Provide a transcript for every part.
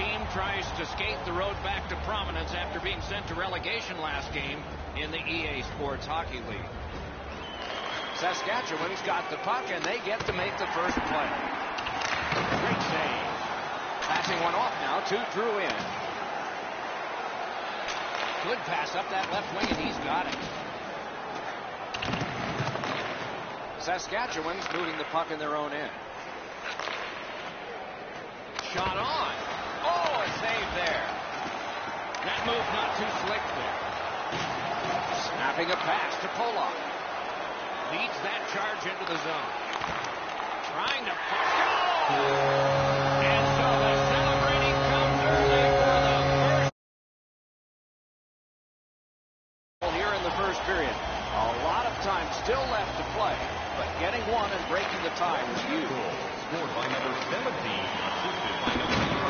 team tries to skate the road back to prominence after being sent to relegation last game in the EA Sports Hockey League. Saskatchewan's got the puck, and they get to make the first play. Great save. Passing one off now to Drouin. Good pass up that left wing, and he's got it. Saskatchewan's moving the puck in their own end. Shot on. Oh, a save there. That move not too slick there. Snapping a pass to Polak. Leads that charge into the zone. Trying to push. Oh! And so the celebrating comes early for the first. Here in the first period. A lot of time still left to play, but getting one and breaking the tie was huge. Scored by number 17, assisted by number 30.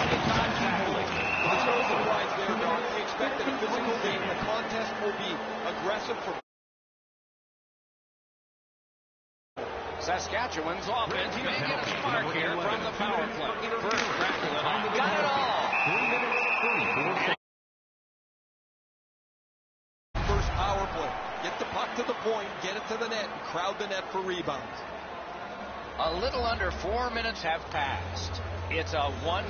Outstanding body contact. Let's go for the there, Don. We expect that a physical game, the contest will be aggressive for Saskatchewan's offense may get a spark here from the power play. First crackle and got it all. 3 minutes, 34 first power play. Get the puck to the point, get it to the net, and crowd the net for rebounds. A little under four minutes have passed. It's a one.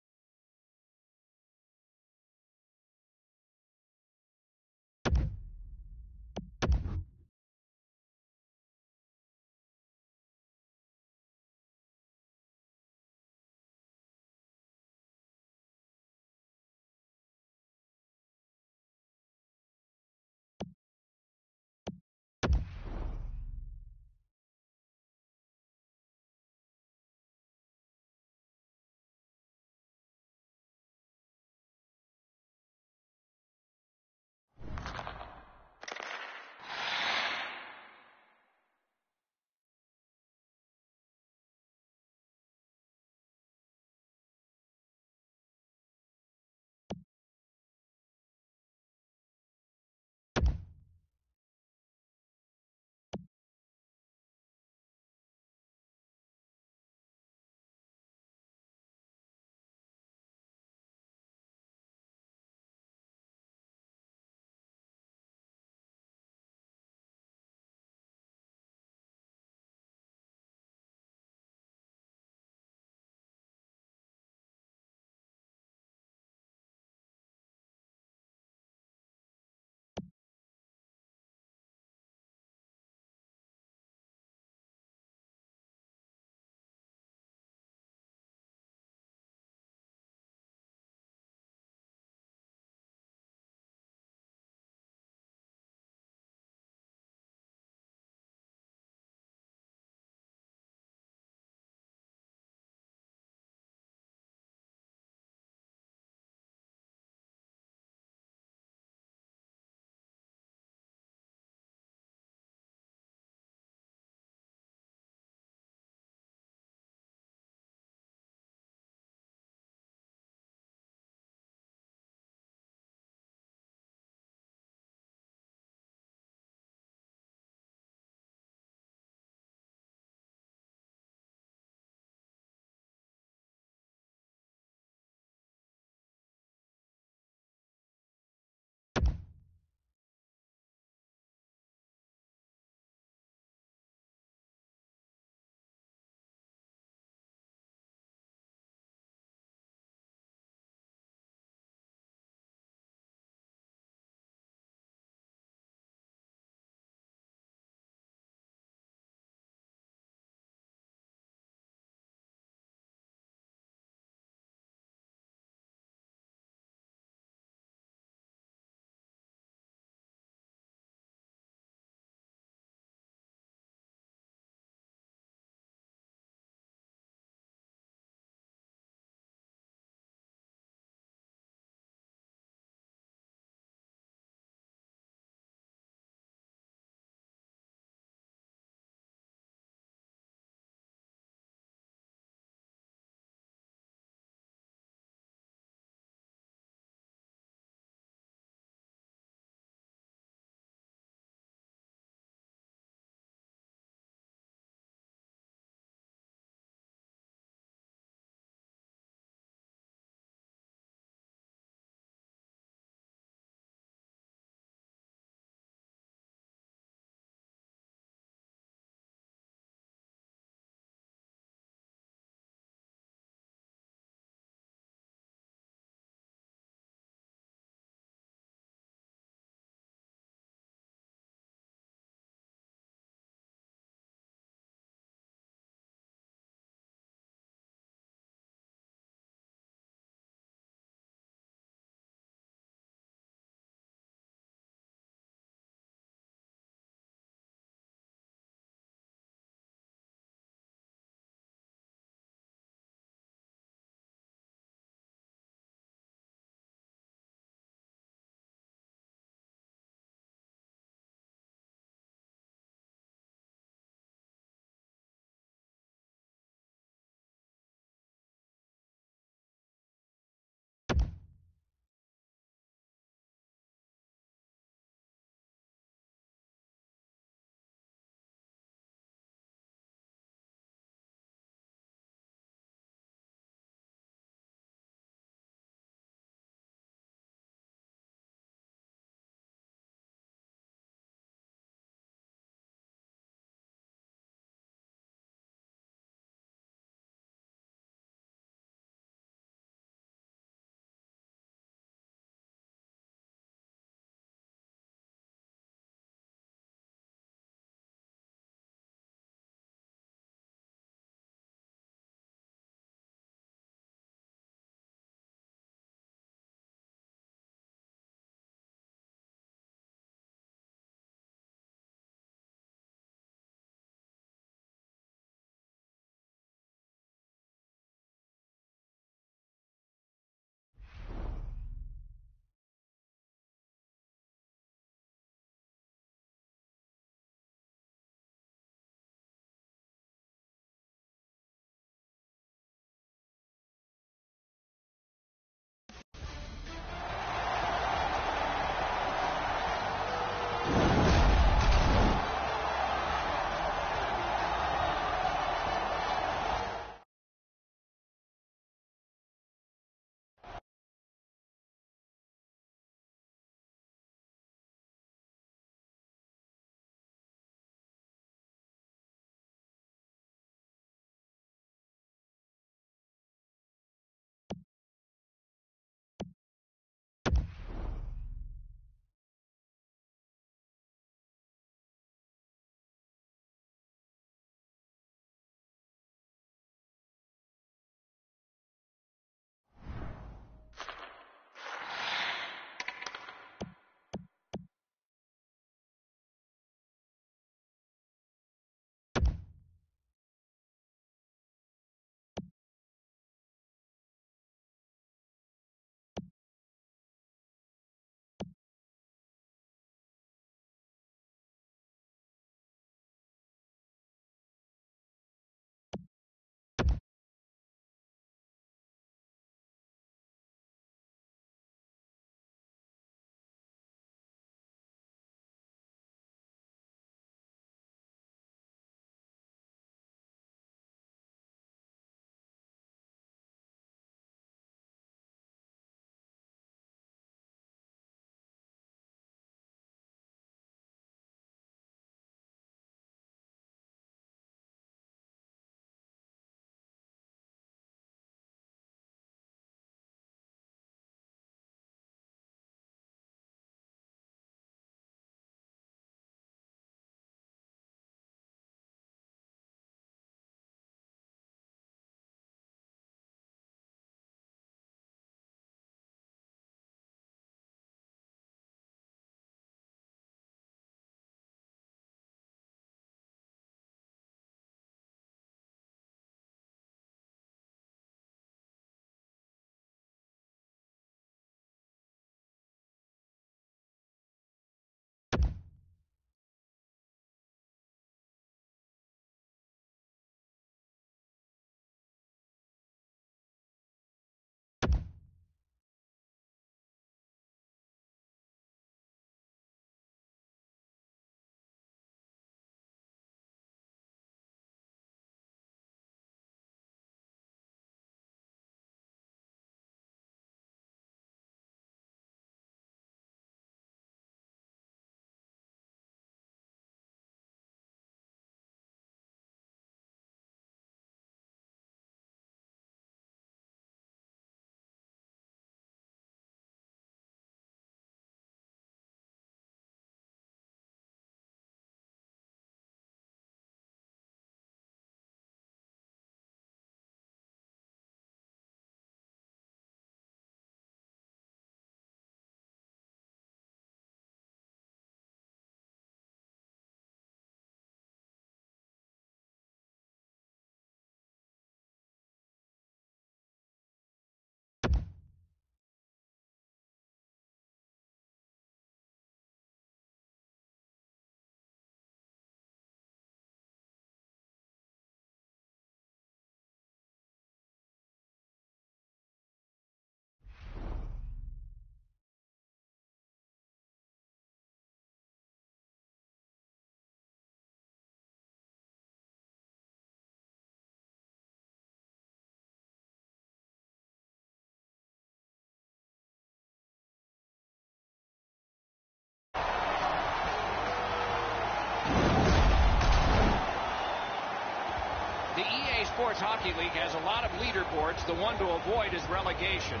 Sports Hockey League has a lot of leaderboards. The one to avoid is relegation.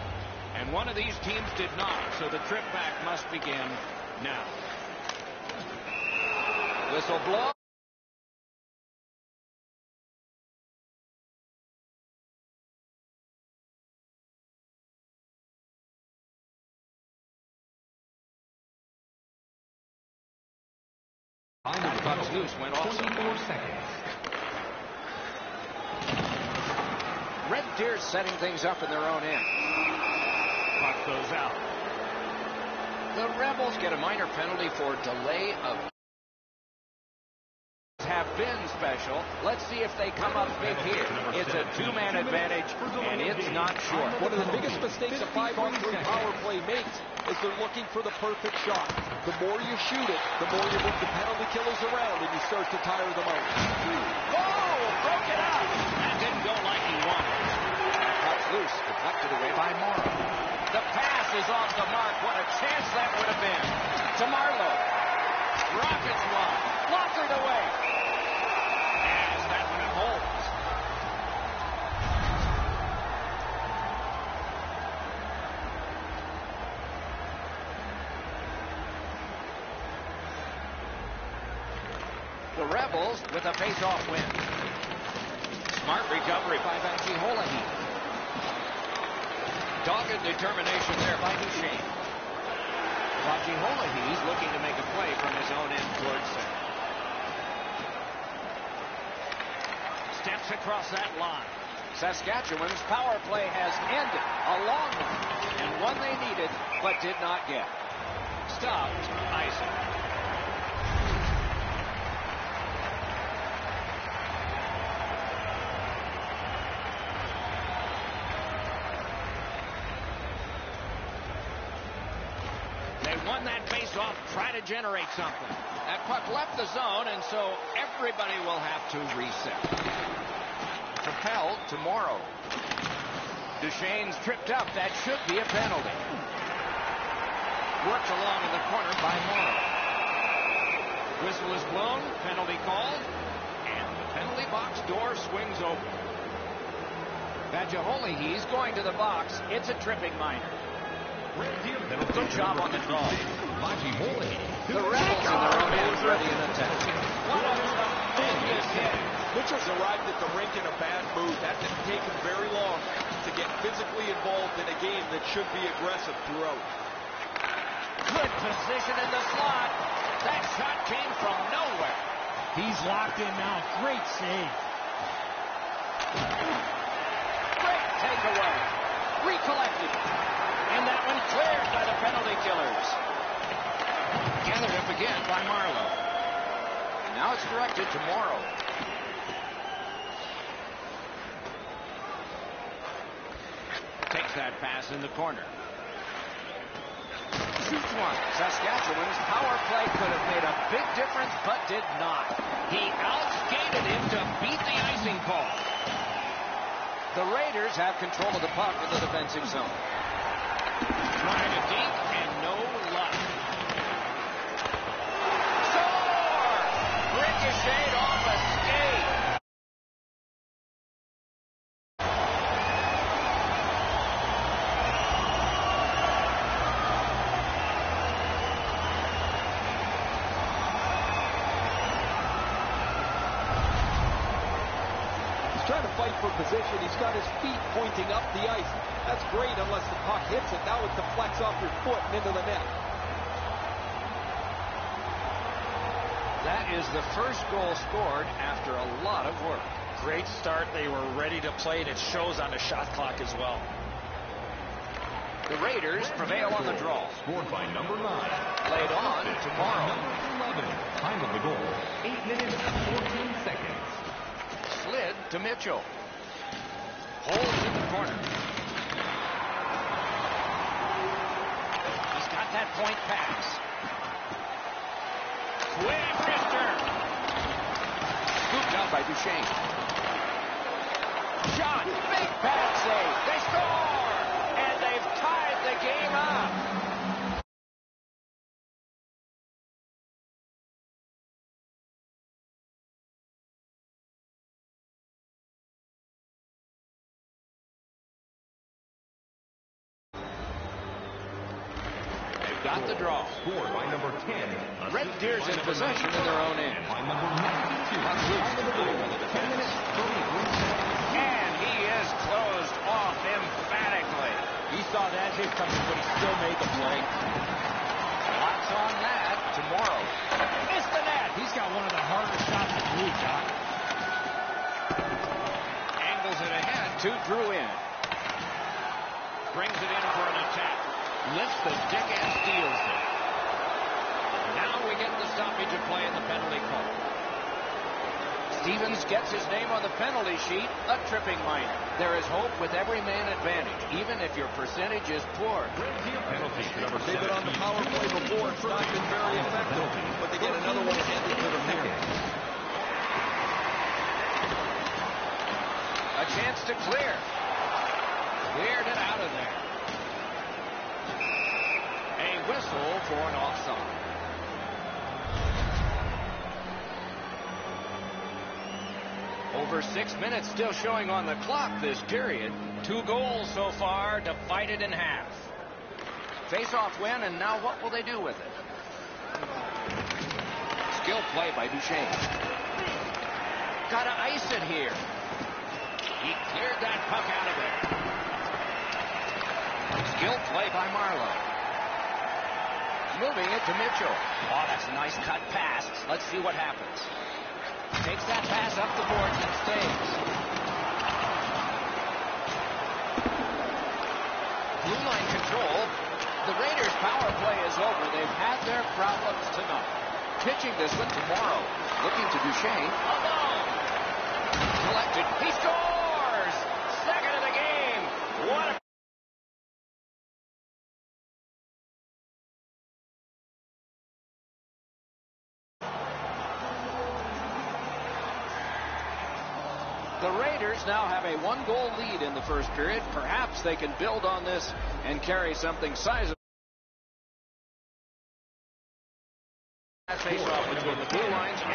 And one of these teams did not, so the trip back must begin now. Whistle blow. Puck's loose, went off. 24 seconds. Red Deer setting things up in their own end. Puck goes out. The Rebels get a minor penalty for delay of have been special. Let's see if they come up big here. It's a two-man advantage, and it's not short. One of the biggest mistakes a 5-on-3 power play makes is they're looking for the perfect shot. The more you shoot it, the more you move the penalty killers around, and you start to tire them out. Oh, broke it up. That didn't go like he wanted. Puck's loose, deflected away by Morrow. The pass is off the mark. What a chance that would have been. To Marlowe. Rockets one. Blockered away. As that one holds. The Rebels with a face-off win. Smart recovery by Vangiholahi. Dogged determination there by Duchesne. Vangiholahi's looking to make a play from his own end towards center. Steps across that line. Saskatchewan's power play has ended. A long one. And one they needed, but did not get. Stopped. Isaac. They won that face-off, try to generate something. That puck left the zone, and so everybody will have to reset. Propelled to Morrow. Duchesne's tripped up. That should be a penalty. Worked along in the corner by Morrow. Whistle is blown, penalty called, and the penalty box door swings open. Badjaholi, he's going to the box. It's a tripping minor. Good job on the draw. The Rebels in their own ends ready in attack. Mitchell's arrived at the rink in a bad mood. That didn't take him very long to get physically involved in a game that should be aggressive throughout. Good position in the slot. That shot came from nowhere. He's locked in now. Great save. Great takeaway. Recollected. And that one cleared by the penalty killers. Gathered up again by Marlowe. And now it's directed to Morrow. Takes that pass in the corner. Shoots one. Saskatchewan's power play could have made a big difference, but did not. He outskated him to beat the icing call. The Raiders have control of the puck in the defensive zone. Trying it deep and no luck. Score! Ricocheted off a trying to fight for position. He's got his feet pointing up the ice. That's great unless the puck hits it. Now it deflects off your foot and into the net. That is the first goal scored after a lot of work. Great start. They were ready to play, and it shows on the shot clock as well. The Raiders prevail on the draw. Scored by number 9. Played on to Morrow. Number 11. Time of the goal. 8 minutes, 14 seconds. Slid to Mitchell. Holds in the corner. He's got that point pass. Quick. Scooped out by Duchesne. Shot. Big pad save. They score. And they've tied the game up. Got the draw. Scored by number 10. Red Deer's in possession in their own end. By number 92. Buck loose. Time of the goal. 10 minutes, 33 seconds. And he is closed off emphatically. He saw that hit coming, but he still made the play. Lots on that to Morrow. Missed the net. He's got one of the hardest shots in the league, Doc. Angles it ahead to Drouin. Brings it in for an attack. Lifts the stick and steals it. Now we get the stoppage of play in the penalty call. Stevens gets his name on the penalty sheet, a tripping minor. There is hope with every man advantage, even if your percentage is poor. Penalty to number They've been on the power play before. It's not been very effective, but they get another one handed to them here. A chance to clear. Cleared it out of there. Whistle for an offside. Over six minutes still showing on the clock this period. Two goals so far, divided in half. Face-off win, and now what will they do with it? Skill play by Duchesne. Gotta ice it here. He cleared that puck out of there. Skill play by Marlowe. Moving it to Mitchell. Oh, that's a nice cut pass. Let's see what happens. Takes that pass up the boards and stays. Blue line control. The Raiders' power play is over. They've had their problems tonight. Pitching this one to Morrow. Looking to Duchesne. Oh, Alone. Collected. He scores! Second of the game. What a The Raiders now have a one-goal lead in the first period. Perhaps they can build on this and carry something sizable. Face-off between the blue lines and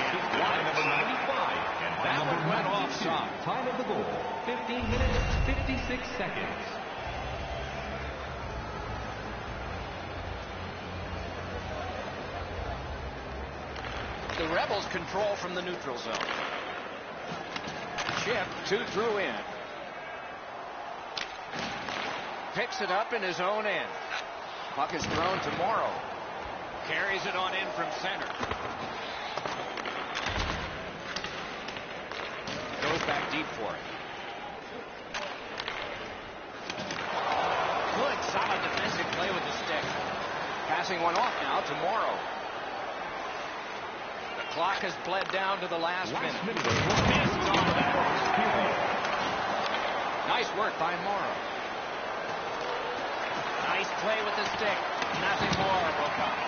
number 95. And That number one went offside. Time of the goal. 15 minutes, 56 seconds. The Rebels control from the neutral zone. Chip to Drouin. Picks it up in his own end. Puck is thrown to Morrow. Carries it on in from center. Goes back deep for it. Good solid defensive play with the stick. Passing one off now to Morrow. The clock has bled down to the last, Last minute. minute. Missed on that. Nice work by Morrow. Nice play with the stick. Nothing more will come.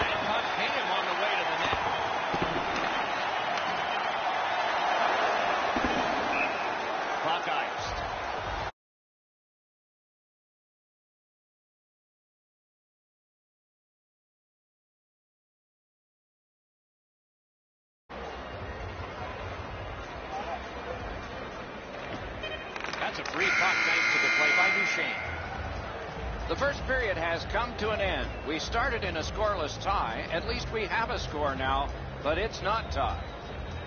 That puck hit him on the way to the net. The first period has come to an end. We started in a scoreless tie. At least we have a score now, but it's not tied.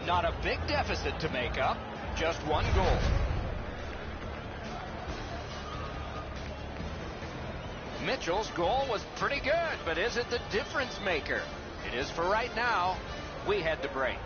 Not a big deficit to make up, just one goal. Mitchell's goal was pretty good, but is it the difference maker? It is for right now. We head to break.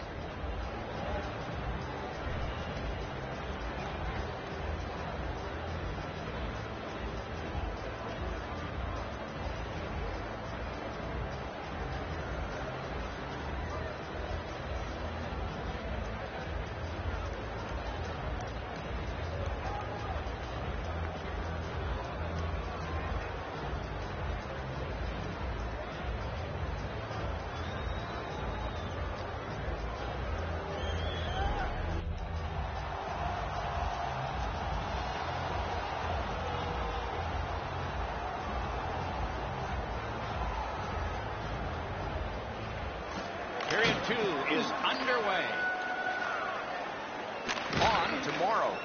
Period two is underway. On to Morrow.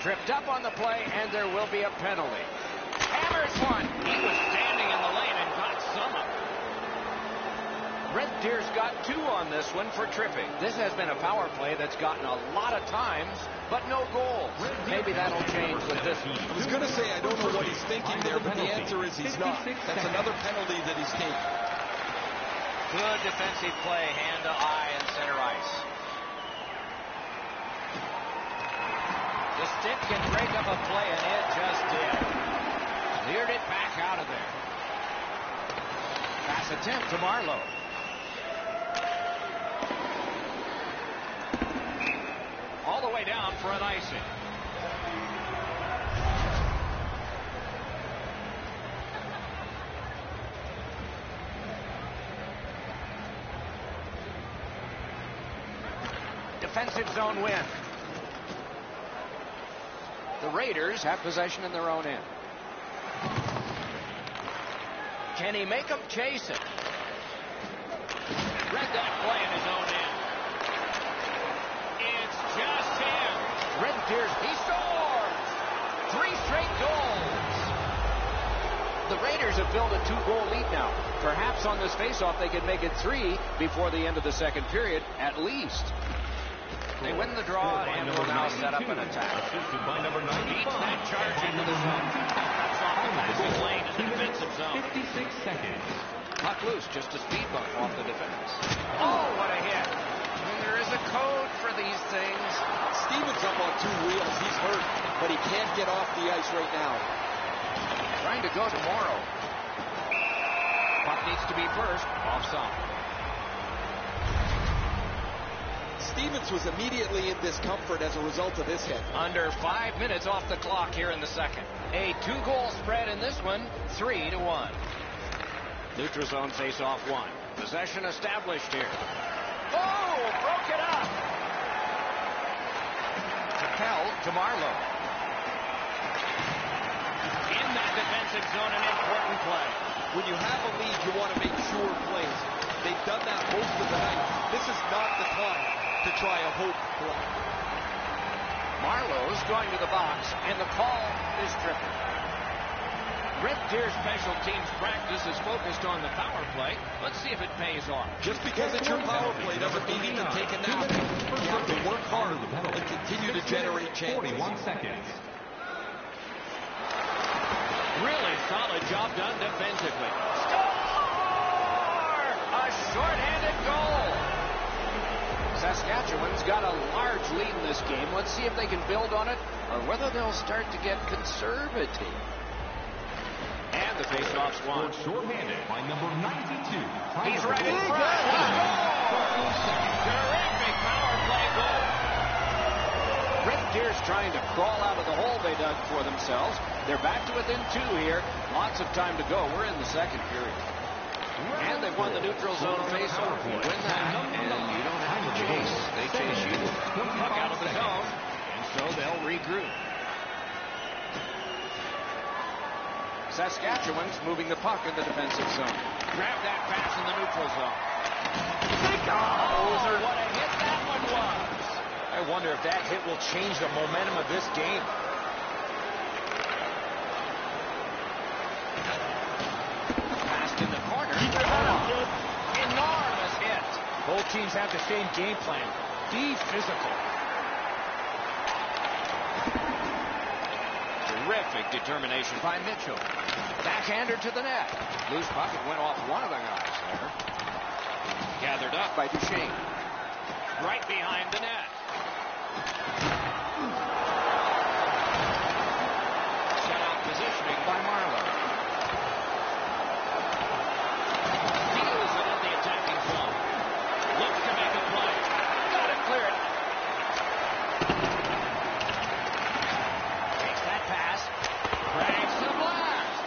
Tripped up on the play, and there will be a penalty. Hammers one. He was standing in the lane and got some of Red Deer's got two on this one for tripping. This has been a power play that's gotten a lot of times, but no goals. Maybe that'll change with this one. I was going to say, I don't know what he's thinking there, but the answer is he's not. That's another penalty that he's taking. Good defensive play, hand to eye and center ice. The stick can break up a play, and it just did. Cleared it back out of there. Pass attempt to Marleau. All the way down for an icing. Defensive zone win. The Raiders have possession in their own end. Can he make them chase it? Read that play in his own end. It's just him. Red Deers, he scores! Three straight goals. The Raiders have built a two-goal lead now. Perhaps on this faceoff they can make it three before the end of the second period, at least. They win the draw and will now set up an attack. By number 95. Beats that charge into the zone. Cuts off the passing lane in the defensive zone. 56 seconds. Puck loose, just a speed bump off the defense. Oh, what a hit. I mean, there is a code for these things. Stevens up on two wheels. He's hurt, but he can't get off the ice right now. Trying to go to Morrow. Puck needs to be first. Offside. Stevens was immediately in discomfort as a result of this hit. Under five minutes off the clock here in the second. A two-goal spread in this one, three to one. Neutral zone face-off one. Possession established here. Oh, broke it up. Capel to Marleau. In that defensive zone, an important play. When you have a lead, you want to make sure plays. They've done that most of the night. This is not the time to try a hope play. Marleau's going to the box, and the call is tripping. Red Deer Special Teams practice is focused on the power play. Let's see if it pays off. Just because it's your power play doesn't mean you can take a nap. You have to work hard and continue to generate chances. 41 seconds. Really solid job done defensively. Score! A shorthanded goal. Saskatchewan's got a large lead in this game. Let's see if they can build on it or whether they'll start to get conservative. And the faceoff's won. Scored shorthanded by number 92. He's right in Tyler front. He Cole. scores! Terrific power play goal. Red Deer's trying to crawl out of the hole they dug for themselves. They're back to within two here. Lots of time to go. We're in the second period. And they've won the neutral zone faceoff. You win that, and you don't have to chase. They chase you. Puck out of the zone, and so they'll regroup. Saskatchewan's moving the puck in the defensive zone. Grab that pass in the neutral zone. Oh, what a hit that one was. I wonder if that hit will change the momentum of this game. Passed in the corner. Oh, enormous hit. Teams have the same game plan. Be physical. Terrific determination by Mitchell. Backhander to the net. Loose puck. Went off one of the guys there. Gathered up by Duchesne. Right behind the net. Set out positioning by Marlowe. Deals it in the attacking zone. Looks to make a play. Got it cleared. Takes that pass. Cranks the blast.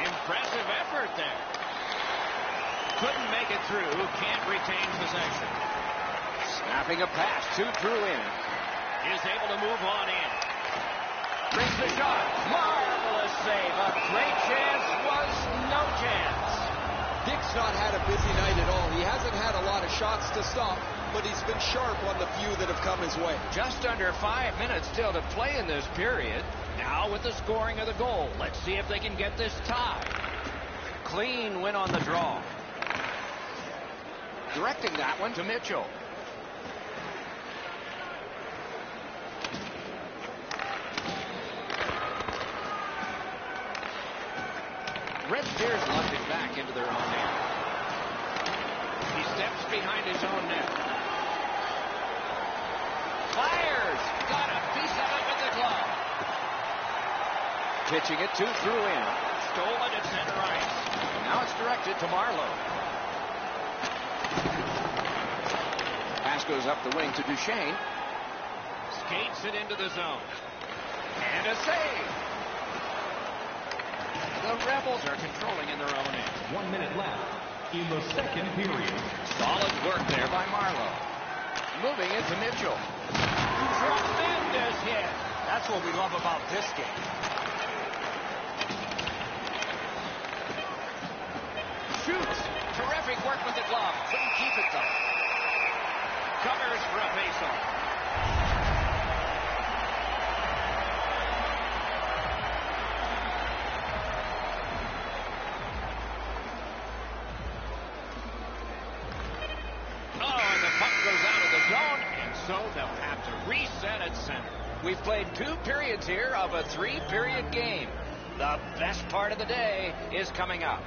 Impressive effort there. Couldn't make it through. Can't retain possession. Snapping a pass to Drouin. Is able to move on in. Brings the shot. Marvelous save. A great chance was no chance. Dick's not had a busy night at all. He hasn't had a lot of shots to stop, but he's been sharp on the few that have come his way. Just under five minutes still to play in this period. Now with the scoring of the goal. Let's see if they can get this tie. clean win on the draw. Directing that one to Mitchell. Red Spears lugged it back into their own end. He steps behind his own net. Fires! Got a piece of it with the glove. Pitching it two through in. Stolen at center ice. Now it's directed to Marlowe. Goes up the wing to Duchesne. Skates it into the zone. And a save. The Rebels are controlling in their own end. One minute left in the second period. Solid work there by Marlowe. Moving it to Mitchell. Tremendous hit. That's what we love about this game. Shoots. Terrific work with the glove. Couldn't keep it though. Covers for a faceoff. Oh, and the puck goes out of the zone, and so they'll have to reset at center. We've played two periods here of a three-period game. The best part of the day is coming up.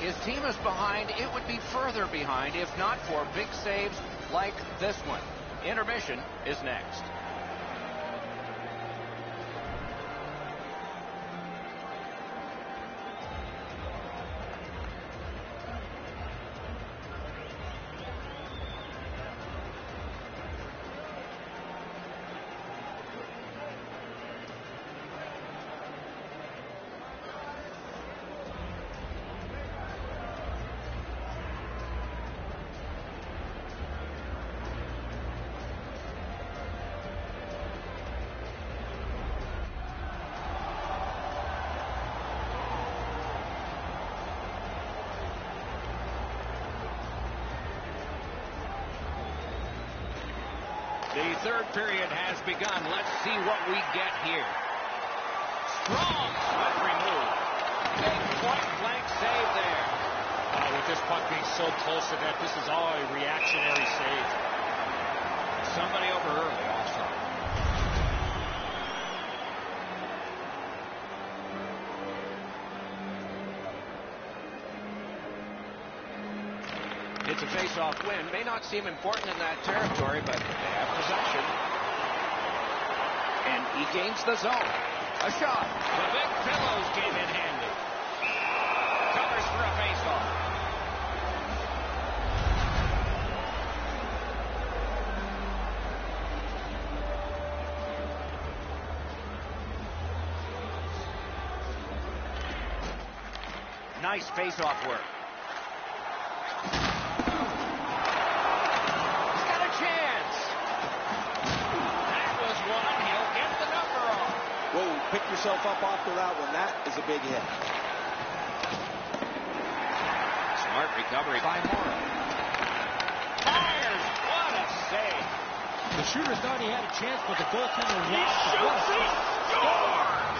His team is behind. It would be further behind if not for big saves like this one. Intermission is next. What we get here. Strong sweat remove. Big point blank save there. Uh, with this puck being so close to net, this is all a reactionary save. Somebody over early offside. It's a face-off win. May not seem important in that territory, but they have possession. He gains the zone. A shot. The big pillows came in handy. Covers for a face-off. Nice face-off work. He's got a chance. That was one. He'll get the number off. Whoa, yourself up after that one. That is a big hit. Smart recovery by Morrow. Fires. What a save. The shooter thought he had a chance, but the goaltender He lost it. shoots. He scores.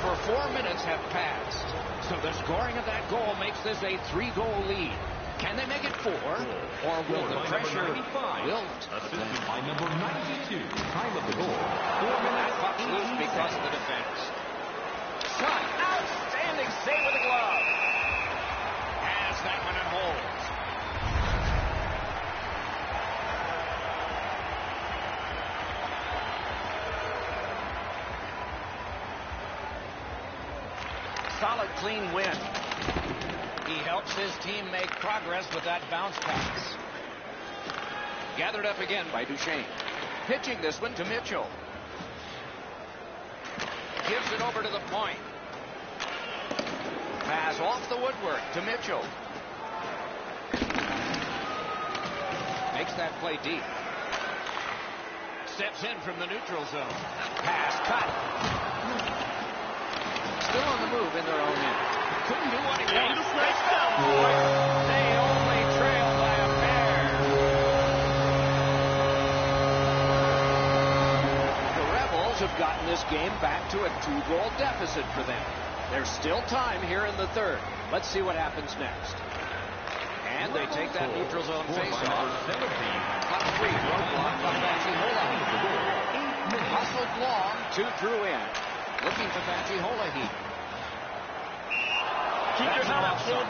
Over four minutes have passed. So the scoring of that goal makes this a three-goal lead. Can they make it four? Or will Scored the pressure number 95. wilt? Assisted by number 92. Time of the goal. Four minutes, puck's loose because of the defense. Shot. Outstanding save with the glove. Has that one and holds. Solid, clean win. He helps his team make progress with that bounce pass. Gathered up again by Duchesne. Pitching this one to Mitchell. Gives it over to the point. Pass off the woodwork to Mitchell. Makes that play deep. Steps in from the neutral zone. Pass cut. Still on the move in their own end couldn't do what he wanted to break. They only trail by a pair. The Rebels have gotten this game back to a two-goal deficit for them. There's still time here in the third. Let's see what happens next. And they take that neutral zone faceoff. Cut roadblock by Matthew Holahi. Hustled long two Drouin. Looking for Matthew Holahi. Keep your head up, kid.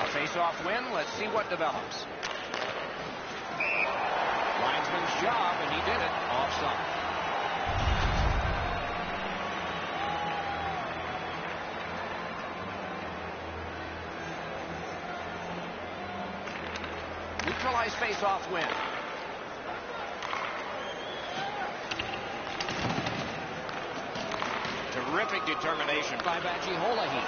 A face-off win. Let's see what develops. Linesman's job, and he did it. Offside. Neutralized face-off win. Terrific determination by Baji Holahi.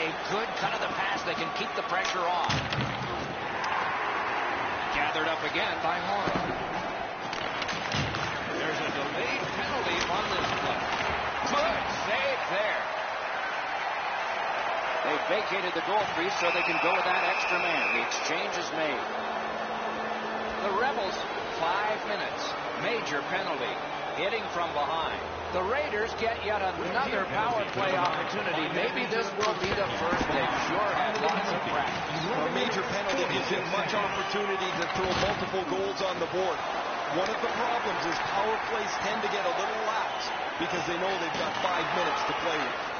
A good cut of the pass. They can keep the pressure off. Gathered up again by Morrow. There's a delayed penalty on this play. Good save there. They vacated the goal crease so they can go with that extra man. The exchange is made. Five minutes. Major penalty. Hitting from behind. The Raiders get yet another power play opportunity. Maybe this will be the first. They sure have lots of practice. A major penalty gives him much opportunity to throw multiple goals on the board. One of the problems is power plays tend to get a little lax because they know they've got five minutes to play with.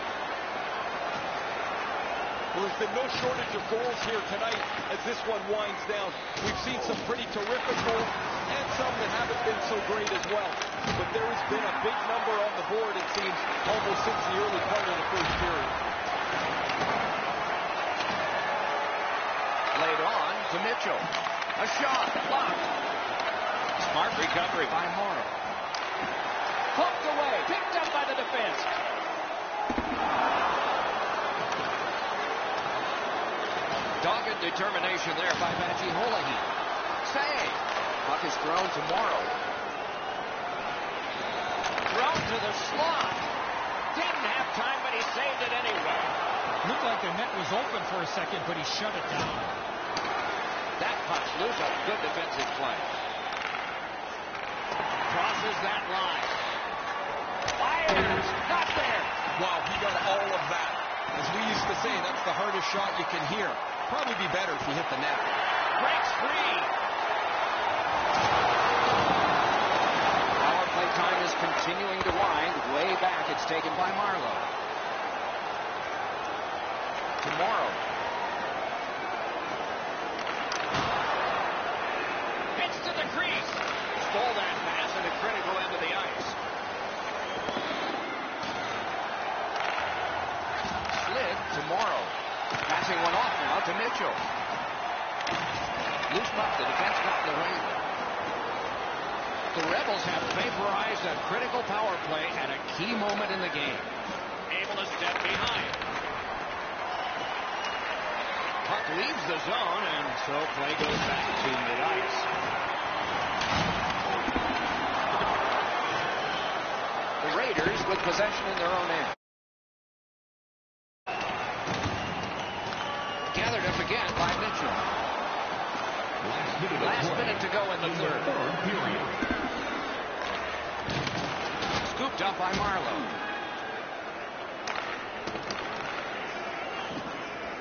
Well, there's been no shortage of goals here tonight as this one winds down. We've seen some pretty terrific goals and some that haven't been so great as well. But there has been a big number on the board, it seems, almost since the early part of the first period. Laid on to Mitchell. A shot. Blocked. Smart recovery by Morrow. Hooked away. Picked up by the defense. Dogged determination there by Baji Holahi. Save. Puck is thrown to Morrow. Thrown to the slot. Didn't have time, but he saved it anyway. Looked like the net was open for a second, but he shut it down. That puck's loose. A good defensive play. Crosses that line. Fires. Not there. Wow, he got all of that. As we used to say, that's the hardest shot you can hear. Probably be better if you hit the net. Breaks free. Power play time is continuing to wind. Way back, it's taken by Marlowe. To Morrow. Hits to the crease. Stole that pass at a critical end of the ice. Slid to Morrow. Passing one off now to Mitchell. Loose puck. The defense got in the way. The Rebels have vaporized a critical power play at a key moment in the game. Able to step behind. Puck leaves the zone, and so play goes back to mid-ice. The Raiders with possession in their own end. Gathered up again by Mitchell. Last minute to go in the third. Scooped up by Marlowe.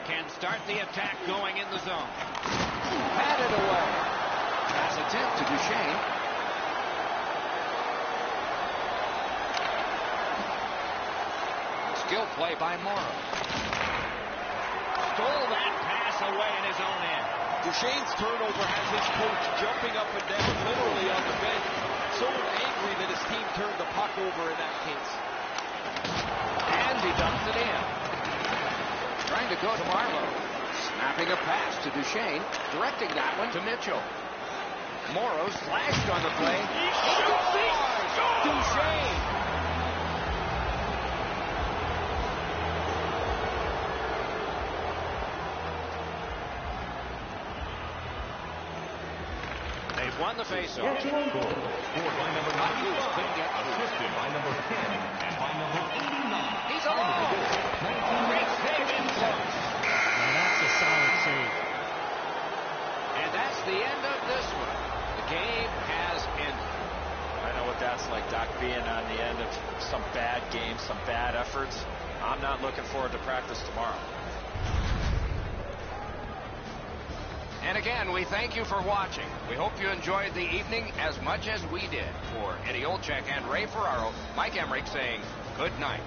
Can start the attack going in the zone. Batted away. Pass attempt to Duchesne. Skill play by Morrow. Stole that pass away in his own end. Duchesne's turnover has his coach jumping up and down literally on the bench. So angry that his team turned the puck over in that case. And he dumps it in. Trying to go to Marlowe. Snapping a pass to Duchesne. Directing that one to Mitchell. Morrow slashed on the play. He shoots! Duchesne! They've won on the faceoff. Scored by number 95, couldn't get assisted by number 10, and by number 89. He's alone. Great save in close. Now that's a solid save. And that's the end of this one. The game has ended. I know what that's like, Doc, being on the end of some bad games, some bad efforts. I'm not looking forward to practice tomorrow. Again, we thank you for watching. We hope you enjoyed the evening as much as we did. For Eddie Olczyk and Ray Ferraro, Mike Emrick saying good night.